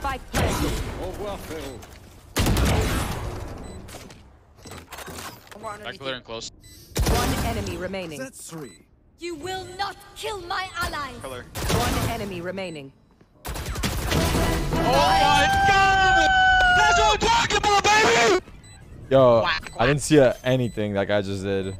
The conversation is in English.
Spike planted. Au revoir, frérot. Back clear and close. One enemy remaining. That's three. You will not kill my ally. Color. One enemy remaining. Oh my god! That's what I'm talking about, baby! Yo, Whack, I didn't see uh, anything that guy just did.